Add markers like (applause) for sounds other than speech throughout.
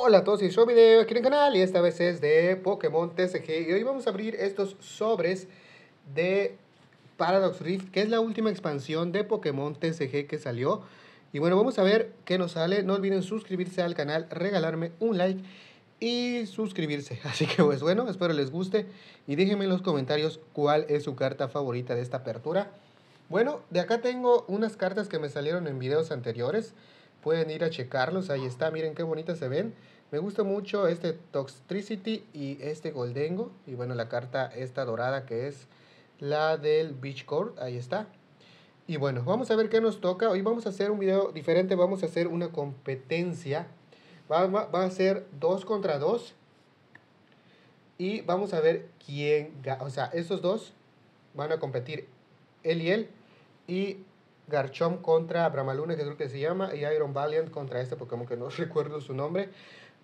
Hola a todos, y yo video aquí en el canal y esta vez es de Pokémon TCG y hoy vamos a abrir estos sobres de Paradox Rift que es la última expansión de Pokémon TCG que salió. Y bueno, vamos a ver qué nos sale, no olviden suscribirse al canal, regalarme un like y suscribirse, (laughs) así que pues bueno, espero les guste. Y déjenme en los comentarios cuál es su carta favorita de esta apertura. Bueno, de acá tengo unas cartas que me salieron en videos anteriores Pueden ir a checarlos, ahí está, miren qué bonitas se ven. Me gusta mucho este Toxtricity y este Goldengo. Y bueno, la carta esta dorada que es la del Beach Court, ahí está. Y bueno, vamos a ver qué nos toca. Hoy vamos a hacer un video diferente, vamos a hacer una competencia. Va, va, a ser dos contra dos. Y vamos a ver quién gana. O sea, estos dos van a competir, él y él. Y Garchomp contra Bramaluna, que creo que se llama, y Iron Valiant contra este Pokémon que no (laughs) recuerdo su nombre.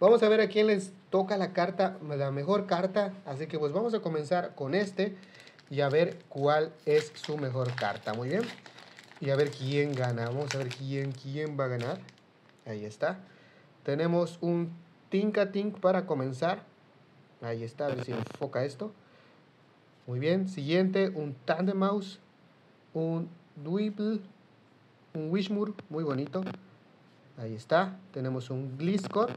Vamos a ver a quién les toca la carta, la mejor carta. Así que pues vamos a comenzar con este y a ver cuál es su mejor carta. Muy bien. Y a ver quién gana. Vamos a ver quién, quién va a ganar. Ahí está. Tenemos un Tinkatink para comenzar. Ahí está, a ver si enfoca esto. Muy bien. Siguiente, un Tandemaus. Un Dweeble un Wishmur muy bonito. Ahí está. Tenemos un Gliscor,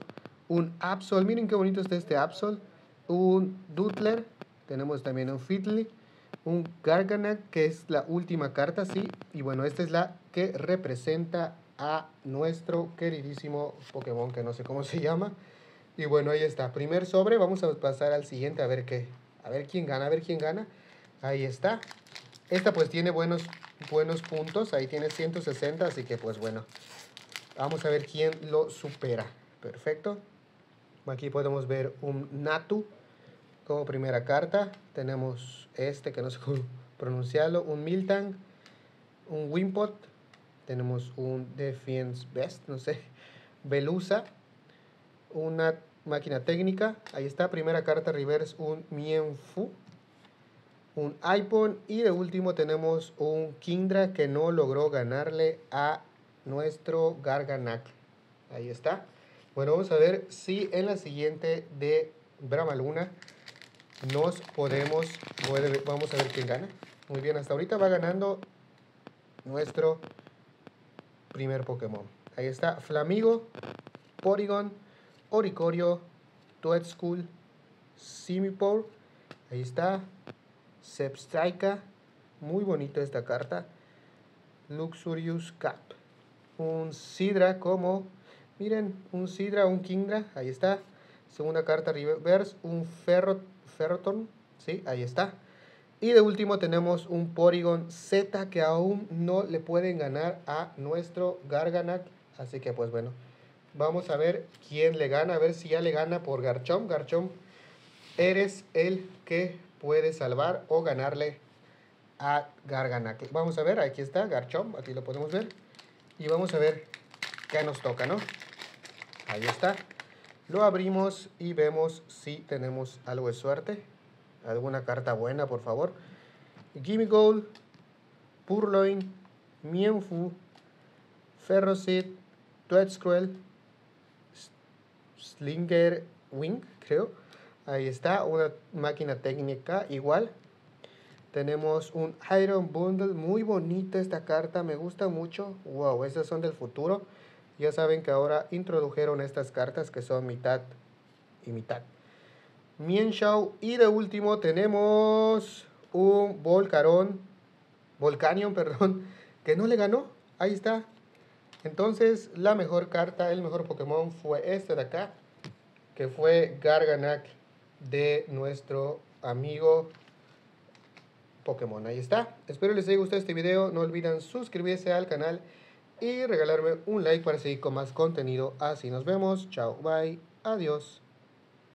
un Absol. Miren qué bonito está este Absol. Un Dutler. Tenemos también un Fiddly. Un Garganak, que es la última carta, sí. Y bueno, esta es la que representa a nuestro queridísimo Pokémon, que no sé cómo se llama. Y bueno, ahí está. Primer sobre. Vamos a pasar al siguiente a ver qué. A ver quién gana, a ver quién gana. Ahí está. Esta pues tiene buenos buenos puntos. Ahí tiene 160, así que pues bueno. Vamos a ver quién lo supera. Perfecto. Aquí podemos ver un Natu como primera carta. Tenemos este que no sé cómo (laughs) pronunciarlo. Un Miltan. Un Wimpot. Tenemos un Defiance Best, no sé. (laughs) Belusa. Una máquina técnica. Ahí está, primera carta reverse, un Mienfu un iPhone y de último tenemos un Kindra que no logró ganarle a nuestro Garganac. Ahí está. Bueno, vamos a ver si en la siguiente de Brahma Luna nos podemos... Vamos a ver quién gana. Muy bien, hasta ahorita va ganando nuestro primer Pokémon. Ahí está Flamigo, Porygon, Oricorio, Toedscool, Simipour. Ahí está Sepstrika, muy bonita esta carta. Luxurious Cap. Un Sidra como, miren, un Sidra, un Kingdra, ahí está. Segunda carta reverse, un Ferro, Ferroton, sí, ahí está. Y de último tenemos un Porygon Z que aún no le pueden ganar a nuestro Garganac. Así que pues bueno, vamos a ver quién le gana, a ver si ya le gana por Garchomp. Garchomp, eres el que puede salvar o ganarle a Garganac. Vamos a ver, aquí está Garchomp, aquí lo podemos ver. Y vamos a ver qué nos toca, ¿no? Ahí está. Lo abrimos y vemos si tenemos algo de suerte. Alguna carta buena, por favor. Gimme Gold, Purloin, Mienfu, Ferrocid, Tweetscruel, Slinger Wing, creo Ahí está, una máquina técnica igual. Tenemos un Iron Bundle, muy bonita esta carta, me gusta mucho. Wow, esas son del futuro. Ya saben que ahora introdujeron estas cartas que son mitad y mitad. Mienshao y de último tenemos un Volcarón, Volcanion, (laughs) perdón, que no le ganó. Ahí está. Entonces, la mejor carta, el mejor Pokémon fue este de acá, que fue Garganac de nuestro amigo Pokémon. Ahí está. Espero les haya gustado este video. No olviden suscribirse al canal y regalarme un like para seguir con más contenido. Así nos vemos. Chao. Bye. Adiós.